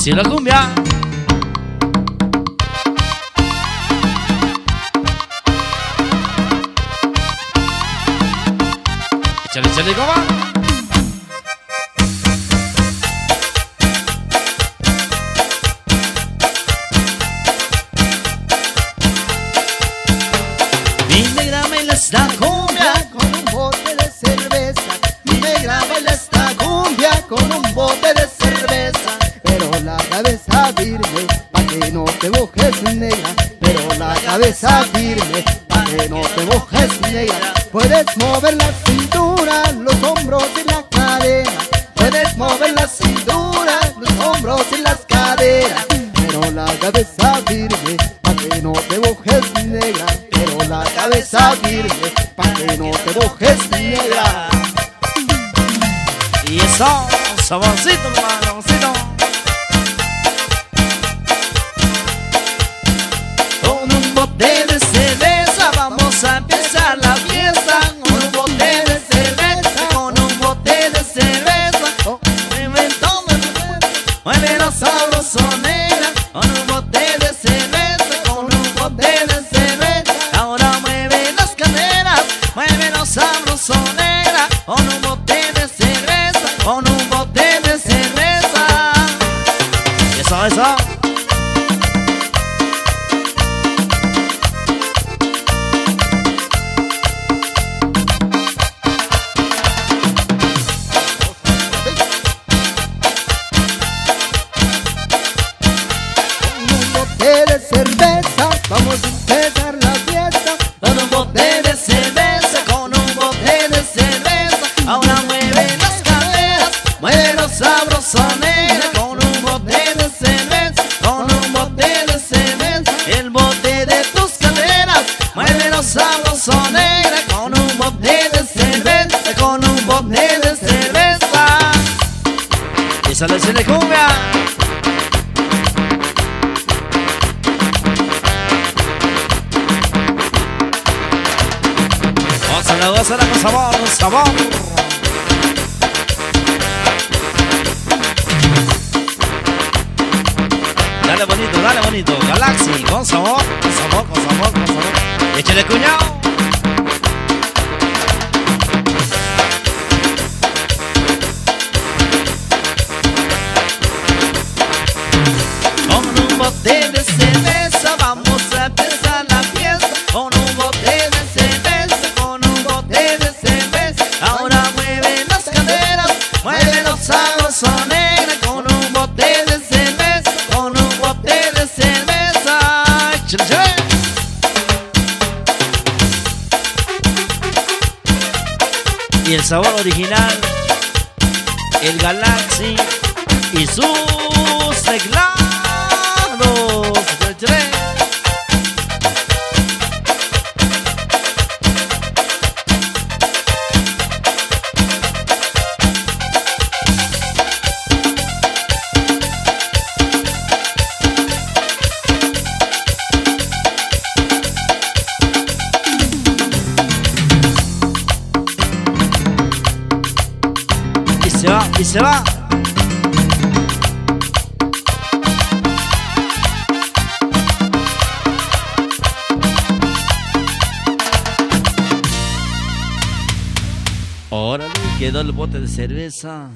Si la cumbia. Échale, échale. Pero la cabeza firme, pa' que no te mojes negra. Puedes mover la cintura, los hombros y la cadera. Puedes mover la cintura, los hombros y las caderas. Pero la cabeza firme, pa' que no te mojes negra. Pero la cabeza firme, pa' que no te mojes negra. Y eso, saborcito, hermano, caderas, mueve los sabrosoneras. Con un bote de cerveza, con un bote de cerveza. El bote de tus caderas, mueve los sabrosoneras. Con un bote de cerveza, con un bote de cerveza. Esa es la cumbia. Gózala, gózala con sabor, sabor. Dale bonito, dale bonito. Galaxy, con sabor, con sabor, con sabor, con sabor. Échale cuñado. Con un bote de cerveza Y el sabor original, el Galaxy y sus teclados. Y se va. Órale, quedó el bote de cerveza.